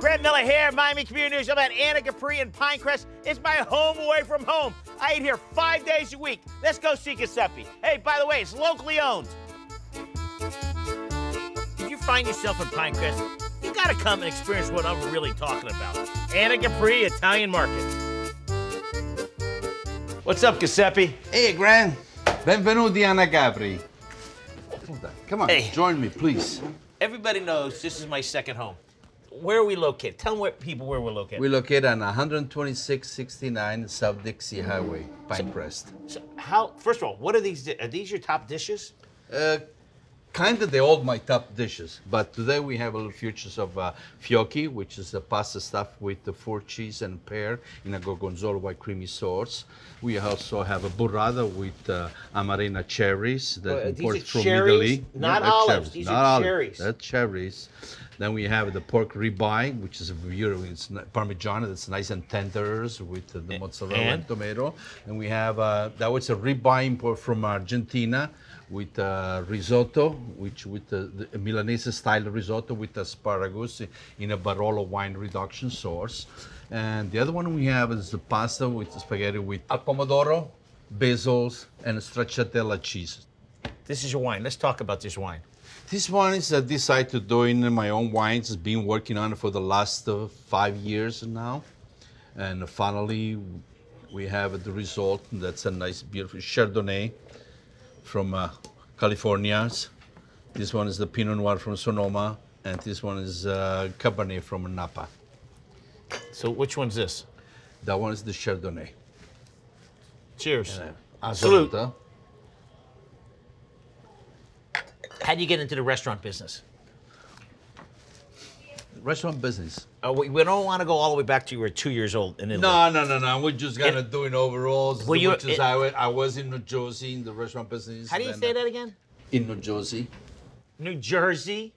Grant Miller here, Miami Community News. I'm at Anacapri in Pinecrest. It's my home away from home. I eat here five days a week. Let's go see Giuseppe. Hey, by the way, it's locally owned. If you find yourself in Pinecrest, you gotta come and experience what I'm really talking about. Anacapri Italian Market. What's up, Giuseppe? Hey, Grant. Benvenuti Anacapri. Come on, Hey. join me, please. Everybody knows this is my second home. Where are we located? Tell them where, people where we're located. We're located on 12669 South Dixie Highway, Pinecrest. So how? First of all, what are these? Are these your top dishes? Uh, kind of, the old my top dishes, but today we have a little futures of uh, fiocchi, which is a pasta stuffed with the four cheese and pear in a gorgonzola white creamy sauce. We also have a burrata with uh, amarena cherries that imported are from cherries? Italy. Not olives. cherries, These not are olives. cherries. They're cherries. Then we have the pork ribeye, which is a beautiful, it's Parmigiana that's nice and tenders with the, the mozzarella and? and? tomato. And we have, uh, that was a ribeye import from Argentina with uh, risotto, which with the, the Milanese style risotto with asparagus in a Barolo wine reduction sauce. And the other one we have is the pasta with spaghetti with al pomodoro, basils, and stracciatella cheese. This is your wine. Let's talk about this wine. This one is I decided to do in my own wines. I've been working on it for the last uh, five years now. And finally, we have the result. That's a nice, beautiful Chardonnay from uh, California. This one is the Pinot Noir from Sonoma. And this one is uh, Cabernet from Napa. So which one's this? That one is the Chardonnay. Cheers. Salute. How do you get into the restaurant business? Restaurant business. Uh, we, we don't want to go all the way back to you were two years old in Italy. No, no, no, no. We're just kind It- of doing overalls. Were you- which is it- I, wa- I was in New Jersey in the restaurant business. How do you then, say uh, that again? In New Jersey. New Jersey.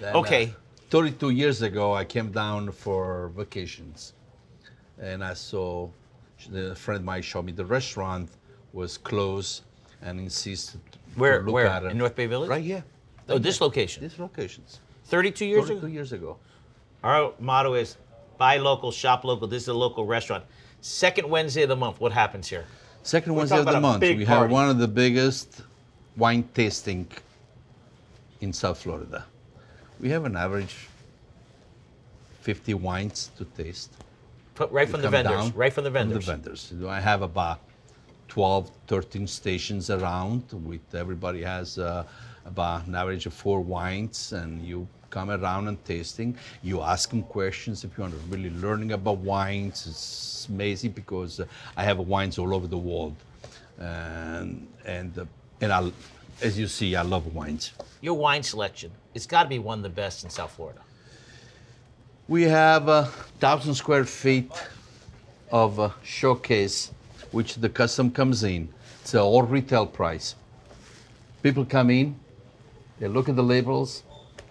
Then, Okay. uh, 32 years ago, I came down for vacations, and I saw the friend of mine showed me the restaurant was closed, and insisted Where- where? at. In North Bay Village? Right here. Oh, this location. These locations. 32 years 32 ago. years ago. Our motto is buy local, shop local. This is a local restaurant. Second Wednesday of the month. What happens here? Second We're Wednesday of the month, we have one of the biggest wine tasting in South Florida. We have an average 50 wines to taste. Put right from the vendors. down Right from the vendors. From the vendors. I have about 12, 13 stations around. With everybody has uh, about an average of four wines, and you come around and tasting. You ask them questions if you want to really learning about wines. It's amazing because uh, I have wines all over the world, and and uh, and I, as you see, I love wines. Your wine selection. It's got to be one of the best in South Florida. We have a thousand square feet of showcase, which the custom comes in. It's a all retail price. People come in, they look at the labels,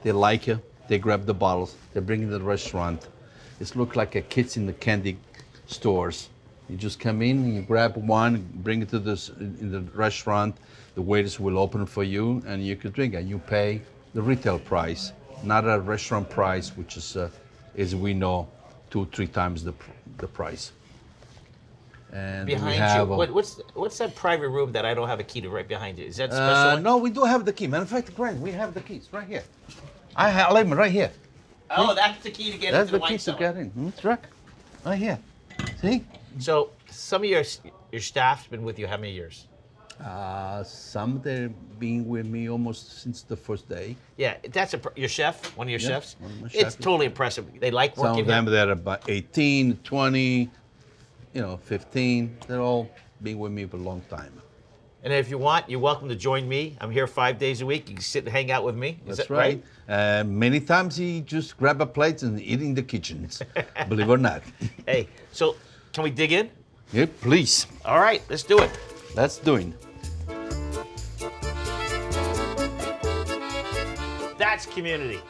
they like it, they grab the bottles, they bring it to the restaurant. It's look like a kids in the candy stores. You just come in, you grab one, bring it to this in the restaurant. The waiters will open for you, and you can drink it. You pay the retail price, not a restaurant price, which is, uh, as we know, two three times the the price. And Behind you, what, what's what's that private room that I don't have a key to right behind you? Is that special? Uh, no, we do have the key. Matter of fact, Grant, we have the keys right here. I have them right here. Oh, that's the key to get That's into the, the wine key to get in. Hmm, That's right. Right here. See? So some of your your staff's been with you how many years? Uh, some they've been with me almost since the first day. Yeah, that's a your chef, one of your Yeah, chefs. of It's chefs. totally impressive. They like working. Some of them here. that are about 18, 20, you know, 15. They're all been with me for a long time. And if you want, you're welcome to join me. I'm here five days a week. You can sit and hang out with me. Is That's that right. Uh, many times he just grab a plate and eat in the kitchens, believe it or not. Hey, so can we dig in? Yeah, please. All right, let's do it. Let's do it. That's community.